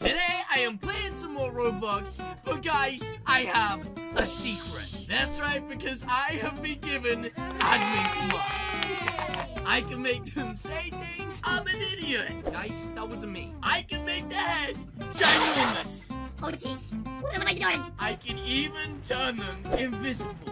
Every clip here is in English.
Today I am playing some more Roblox, but guys, I have a secret. That's right, because I have been given admin commands. I can make them say things. I'm an idiot. Guys, that wasn't me. I can make the head ginormous. Oh jeez, what am I doing? I can even turn them invisible.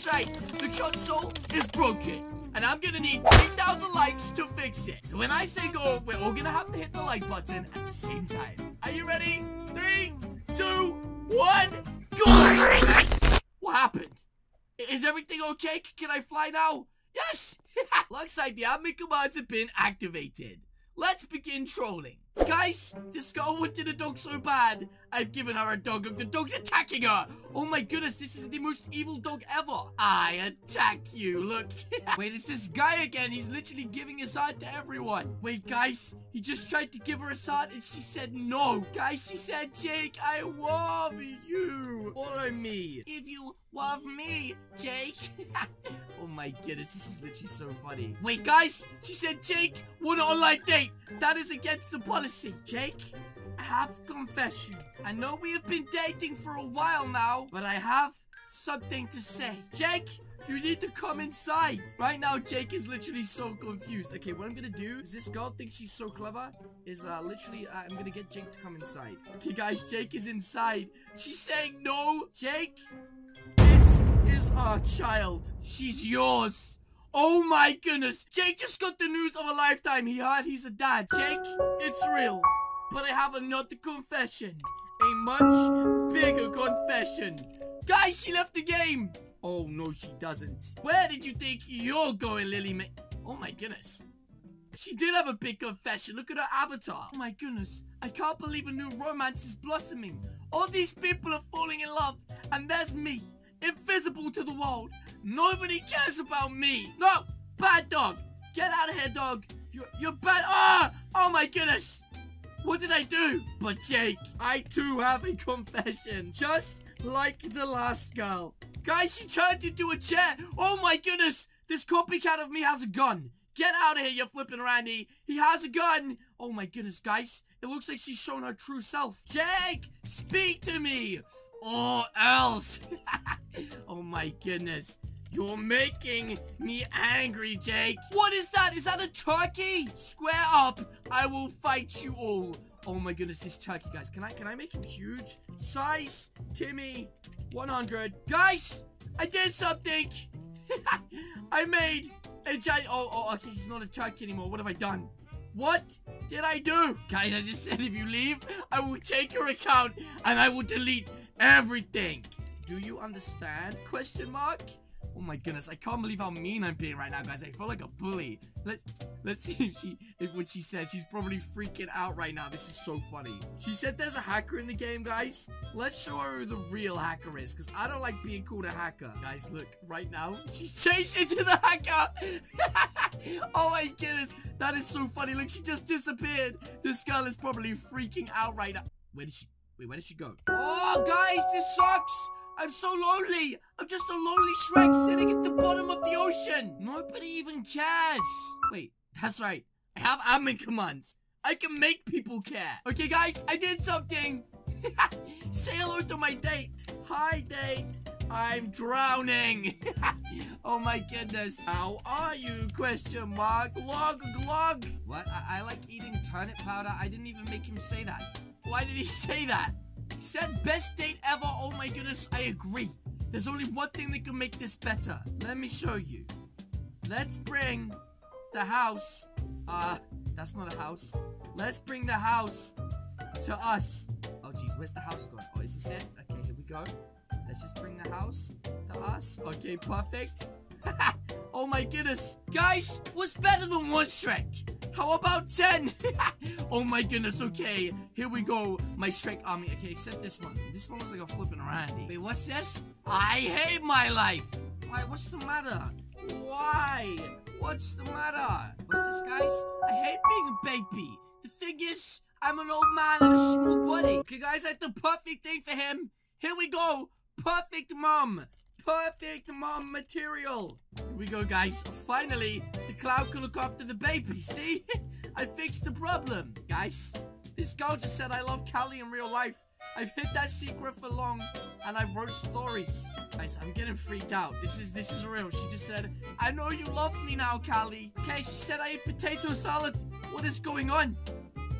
That's right, the console is broken. And I'm gonna need 3,000 likes to fix it. So when I say go, we're all gonna have to hit the like button at the same time. Are you ready? Three, two, one, go! Yes! What happened? Is everything okay? Can I fly now? Yes! Looks like the admin commands have been activated. Let's begin trolling. Guys, this girl wanted a dog so bad. I've given her a dog. Look, the dog's attacking her. Oh my goodness, this is the most evil dog ever. I attack you. Look. Wait, it's this guy again. He's literally giving his heart to everyone. Wait, guys, he just tried to give her his heart and she said no. Guys, she said, Jake, I love you. Follow me. If you love me, Jake. oh my goodness, this is literally so funny. Wait, guys, she said, Jake, want an online date. That is against the policy. Jake, I have confession. I know we have been dating for a while now, but I have something to say. Jake, you need to come inside. Right now, Jake is literally so confused. Okay, what I'm gonna do is this girl thinks she's so clever. Is uh literally uh, I'm gonna get Jake to come inside. Okay, guys, Jake is inside. She's saying no. Jake, this is our child. She's yours. Oh my goodness. Jake just got the news of a lifetime. He heard he's a dad. Jake, it's real. But I have another confession. A much bigger confession. Guys, she left the game. Oh, no, she doesn't. Where did you think you're going, Lily Ma- Oh my goodness. She did have a big confession. Look at her avatar. Oh my goodness. I can't believe a new romance is blossoming. All these people are falling in love. And there's me. Invisible to the world. Nobody cares about me. No. Bad dog. Get out of here, dog. You're, you're bad. Ah! Oh my goodness. What did I do? But Jake, I too have a confession. Just like the last girl. Guys, she turned into a chair. Oh my goodness. This copycat of me has a gun. Get out of here, you flipping Randy. He has a gun. Oh my goodness, guys. It looks like she's shown her true self. Jake, speak to me. Or else. oh my goodness. You're making me angry, Jake. What is that? Is that a turkey? Square up. I will fight you all. Oh my goodness, this turkey, guys. Can I can I make him huge? Size, Timmy, 100. Guys, I did something. I made a giant. Oh, oh, okay. He's not a turkey anymore. What have I done? What did I do? Guys, I just said if you leave, I will take your account and I will delete everything. Do you understand? Question mark. Oh my goodness, I can't believe how mean I'm being right now, guys. I feel like a bully. Let's let's see if she if what she says. She's probably freaking out right now. This is so funny. She said there's a hacker in the game, guys. Let's show her who the real hacker is, because I don't like being called a hacker. Guys, look, right now, she's changed into the hacker. oh my goodness, that is so funny. Look, she just disappeared. This girl is probably freaking out right now. Where did she wait, where did she go? Oh guys, this sucks! I'm so lonely! I'm just a Shrek sitting at the bottom of the ocean! Nobody even cares! Wait, that's right. I have admin commands. I can make people care. Okay, guys, I did something! Say hello to my date! Hi, date! I'm drowning! oh my goodness. How are you? Question mark. Glug glug! What? I, I like eating turnip powder. I didn't even make him say that. Why did he say that? He said best date ever. Oh my goodness, I agree. There's only one thing that can make this better. Let me show you. Let's bring the house. Uh, that's not a house. Let's bring the house to us. Oh jeez, where's the house gone? Oh, is this it? Okay, here we go. Let's just bring the house to us. Okay, perfect. oh my goodness. Guys, what's better than one Shrek? How about 10? oh my goodness, okay. Here we go. My Shrek army. Okay, except this one. This one was like a flipping Randy. Wait, what's this? I hate my life. Why, what's the matter? Why? What's the matter? What's this, guys? I hate being a baby. The thing is, I'm an old man in a small body. Okay, guys, have the perfect thing for him. Here we go. Perfect mom. Perfect mom material. Here we go, guys. Finally, the cloud can look after the baby. See? I fixed the problem. Guys, this girl just said I love Callie in real life. I've hid that secret for long, and I wrote stories. Guys, I'm getting freaked out. This is this is real. She just said, I know you love me now, Callie. Okay, she said I eat potato salad. What is going on?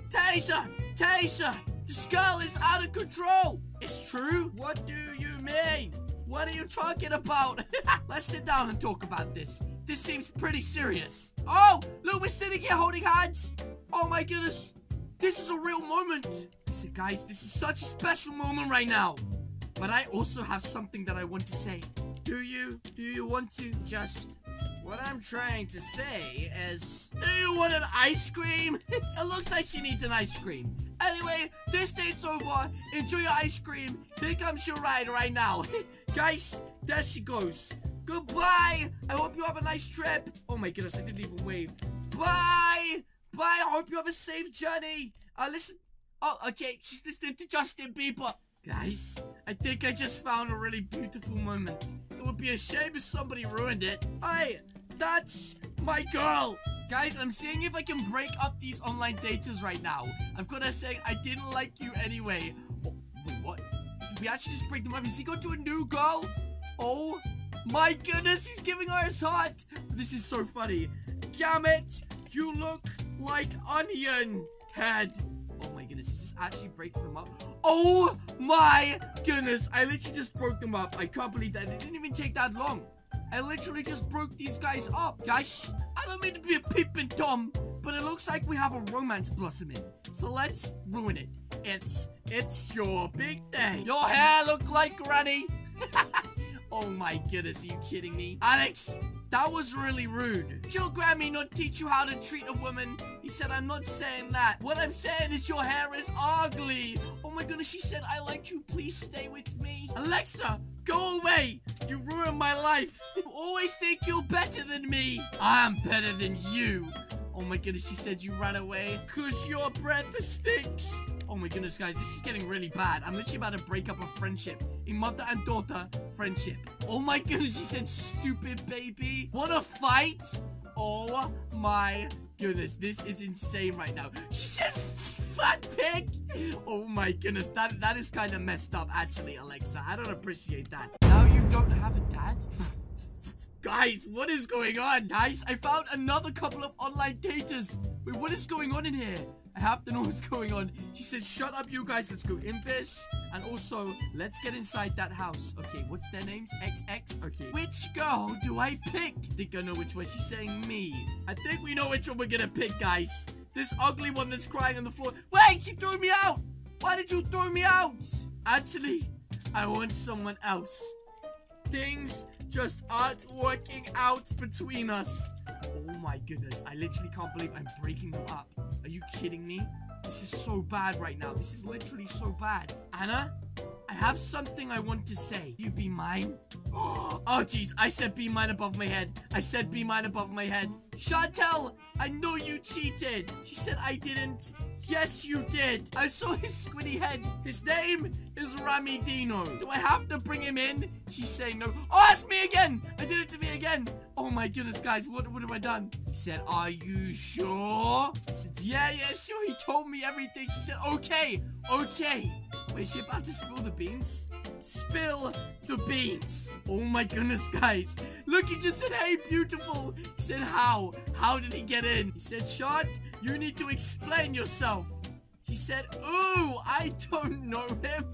Taser! Taser! This girl is out of control! It's true? What do you mean? What are you talking about? Let's sit down and talk about this. This seems pretty serious. Oh, look, we're sitting here holding hands. Oh my goodness. This is a real moment. Listen, guys, this is such a special moment right now. But I also have something that I want to say. Do you? Do you want to just... What I'm trying to say is... Do you want an ice cream? it looks like she needs an ice cream. Anyway, this date's over. Enjoy your ice cream. Here comes your ride right now. Guys, there she goes. Goodbye. I hope you have a nice trip. Oh my goodness, I didn't even wave. Bye. Bye. I hope you have a safe journey. Uh, listen. Oh, okay. She's listening to Justin Bieber. Guys, I think I just found a really beautiful moment. It would be a shame if somebody ruined it. Hey, that's my girl. Guys, I'm seeing if I can break up these online daters right now. I've got to say, I didn't like you anyway. Oh, what? Did we actually just break them up? Is he going to a new girl? Oh, my goodness, he's giving her his heart. This is so funny. Damn it, you look like onion head. Oh my goodness, is this actually breaking them up? Oh my goodness, I literally just broke them up. I can't believe that. It didn't even take that long. I literally just broke these guys up. Guys, I don't mean to be a peeping Tom, but it looks like we have a romance blossoming. So let's ruin it. It's, it's your big day. Your hair look like granny. oh my goodness, are you kidding me? Alex, that was really rude. Did your Grammy not teach you how to treat a woman? He said, I'm not saying that. What I'm saying is your hair is ugly. Oh my goodness, she said, I like you. Please stay with me. Alexa, Go away! You ruined my life! You always think you're better than me! I'm better than you! Oh my goodness, she said you ran away because your breath stinks! Oh my goodness, guys, this is getting really bad. I'm literally about to break up a friendship. A mother and daughter friendship. Oh my goodness, she said stupid baby. Wanna fight? Oh my goodness, this is insane right now. She said fat pig! Oh my goodness, that that is kind of messed up, actually, Alexa. I don't appreciate that. Now you don't have a dad? Guys, what is going on? Guys, I found another couple of online daters. Wait, what is going on in here? I have to know what's going on. She says, shut up, you guys. Let's go in this. And also, let's get inside that house. Okay, what's their names? XX? Okay. Which girl do I pick? I think I know which one. She's saying me. I think we know which one we're gonna pick, guys. This ugly one that's crying on the floor. Wait, she threw me out. Why did you throw me out? Actually, I want someone else. Things just aren't working out between us. Oh my goodness, I literally can't believe I'm breaking them up. Are you kidding me? This is so bad right now. This is literally so bad. Anna, I have something I want to say. You be mine? Oh, jeez. I said be mine above my head. I said be mine above my head. Chantel, I know you cheated. She said I didn't. Yes, you did. I saw his squiddy head. His name is Rami Dino. Do I have to bring him in? She's saying no. Oh, that's me again. I did it to me again. Oh my goodness, guys. What, what have I done? He said, are you sure? I said, yeah, yeah, sure. He told me everything. She said, okay, okay. Wait, is she about to spill the beans? Spill the beans. Oh my goodness, guys. Look, he just said, hey, beautiful. He said, how? How did he get in? He said, Shot, you need to explain yourself. She said, ooh, I don't know him.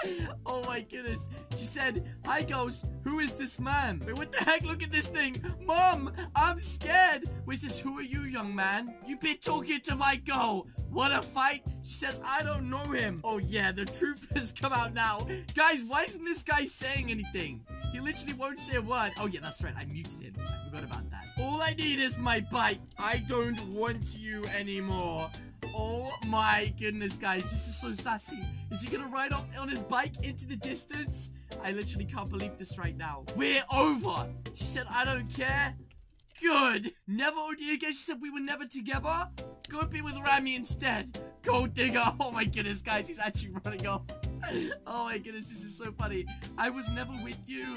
oh my goodness. She said, Hi Ghost, who is this man? Wait, what the heck? Look at this thing. Mom, I'm scared. Wait, says, who are you, young man? You've been talking to my girl. What a fight. She says, I don't know him. Oh yeah, the truth has come out now. Guys, why isn't this guy saying anything? He literally won't say a word. Oh yeah, that's right. I muted him. I forgot about that. All I need is my bike. I don't want you anymore. Oh my goodness, guys. This is so sassy. Is he gonna ride off on his bike into the distance? I literally can't believe this right now. We're over. She said, I don't care. Good. Never OD again. She said we were never together. Go be with Rami instead. Gold digger. Oh my goodness, guys. He's actually running off. oh my goodness, this is so funny. I was never with you.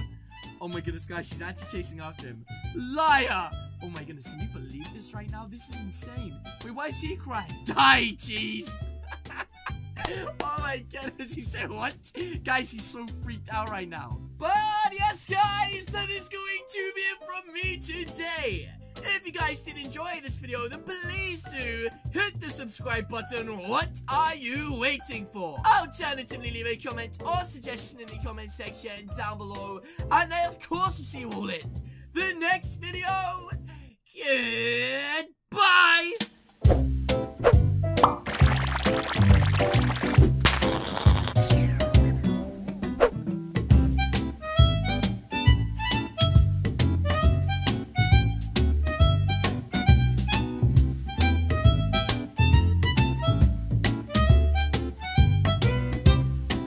Oh my goodness, guys, she's actually chasing after him. Liar! Oh my goodness, can you believe this right now? This is insane. Wait, why is he crying? Die, cheese! oh my goodness, he said what? Guys, he's so freaked out right now. But yes, guys, that is video, then please do hit the subscribe button. What are you waiting for? Alternatively, leave a comment or suggestion in the comment section down below. And I, of course, will see you all in the next video. Goodbye.